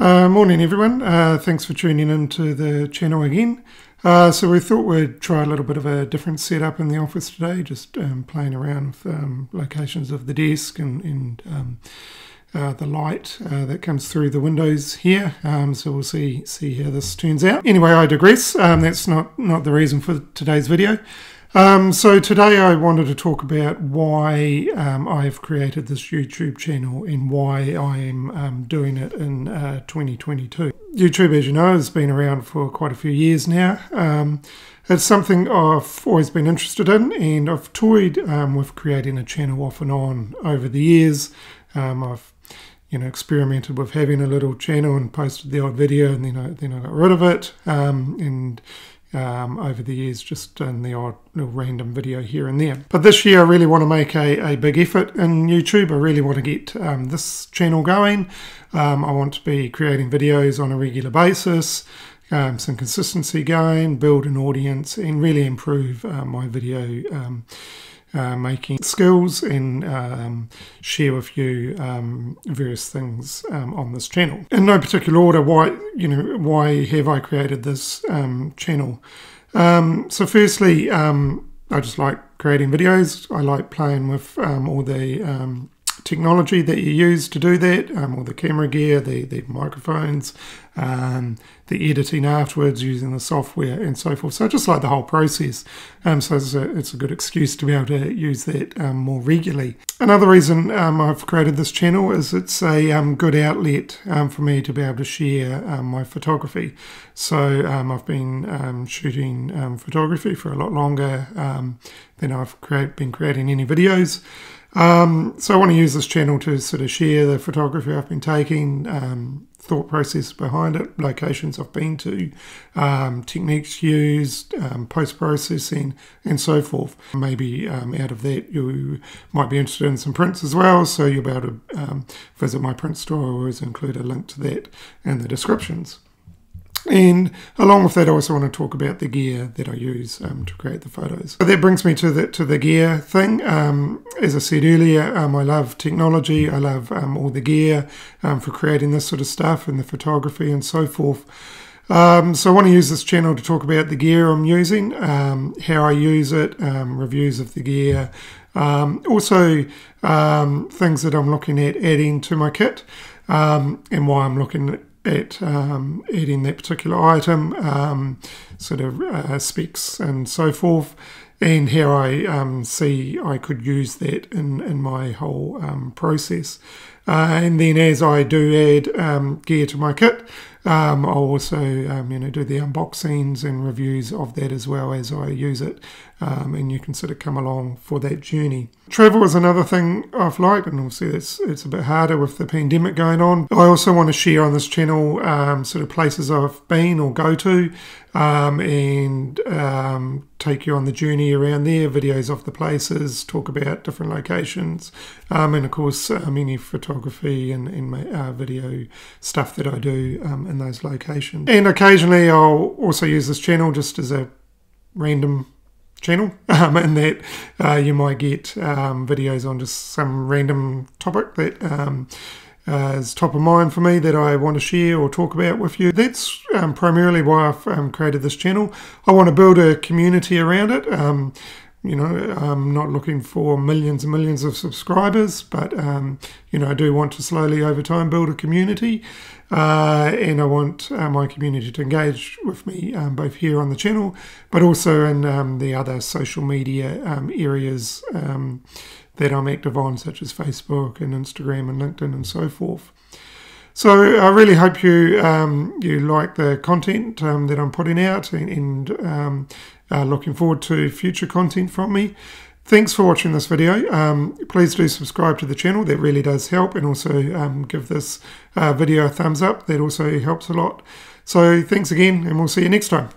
Uh, morning, everyone. Uh, thanks for tuning in to the channel again. Uh, so we thought we'd try a little bit of a different setup in the office today, just um, playing around with um, locations of the desk and, and um, uh, the light uh, that comes through the windows here. Um, so we'll see see how this turns out. Anyway, I digress. Um, that's not not the reason for today's video. Um, so today I wanted to talk about why um, I've created this YouTube channel and why I am um, doing it in uh, 2022. YouTube, as you know, has been around for quite a few years now. Um, it's something I've always been interested in and I've toyed um, with creating a channel off and on over the years. Um, I've you know, experimented with having a little channel and posted the odd video, and then I then I got rid of it. Um, and um, over the years, just done the odd little random video here and there. But this year, I really want to make a, a big effort in YouTube. I really want to get um, this channel going. Um, I want to be creating videos on a regular basis, um, some consistency going, build an audience, and really improve uh, my video um, uh, making skills and um, share with you um, various things um, on this channel. In no particular order, why you know why have I created this um, channel? Um, so, firstly, um, I just like creating videos. I like playing with all the technology that you use to do that, um, all the camera gear, the, the microphones, um, the editing afterwards using the software and so forth. So I just like the whole process. Um, so it's a, it's a, good excuse to be able to use that um, more regularly. Another reason um, I've created this channel is it's a um, good outlet for me to be able to share my photography. So I've been shooting photography for a lot longer than I've create, been creating any videos. Um, so I want to use this channel to sort of share the photography I've been taking, um, thought process behind it, locations I've been to, um, techniques used, um, post processing, and so forth. Maybe um, out of that you might be interested in some prints as well, so you'll be able to um, visit my print store. I always include a link to that in the descriptions. And along with that, I also want to talk about the gear that I use um, to create the photos. So that brings me to the to the gear thing. Um, as I said earlier, um, I love technology. I love um, all the gear um, for creating this sort of stuff and the photography and so forth. Um, so I want to use this channel to talk about the gear I'm using, how I use it, reviews of the gear, also things that I'm looking at adding to my kit, and why I'm looking at um, adding that particular item, um, sort of uh, specs and so forth, and how I um, see I could use that in, in my whole um, process. Uh, and then as I do add um, gear to my kit, um, I'll also um, you know do the unboxings and reviews of that as well as I use it, um, and you can sort of come along for that journey. Travel is another thing I've liked, and obviously it's it's a bit harder with the pandemic going on. I also want to share on this channel um, sort of places I've been or go to, and take you on the journey around there. Videos of the places, talk about different locations, and of course any photography and, and uh, video stuff that I do in those locations. And occasionally I'll also use this channel just as a random channel um, and that uh, you might get um, videos on just some random topic that um, uh, is top of mind for me that I want to share or talk about with you. That's um, primarily why I've um, created this channel. I want to build a community around it. You know, I'm not looking for millions and millions of subscribers, but, um, you know, I do want to slowly over time build a community. Uh, and I want uh, my community to engage with me um, both here on the channel, but also in um, the other social media um, areas um, that I'm active on, such as Facebook and Instagram and LinkedIn and so forth. So I really hope you um, you like the content um, that I'm putting out and, and um, uh, looking forward to future content from me. Thanks for watching this video. Um, please do subscribe to the channel. That really does help. And also um, give this uh, video a thumbs up. That also helps a lot. So thanks again and we'll see you next time.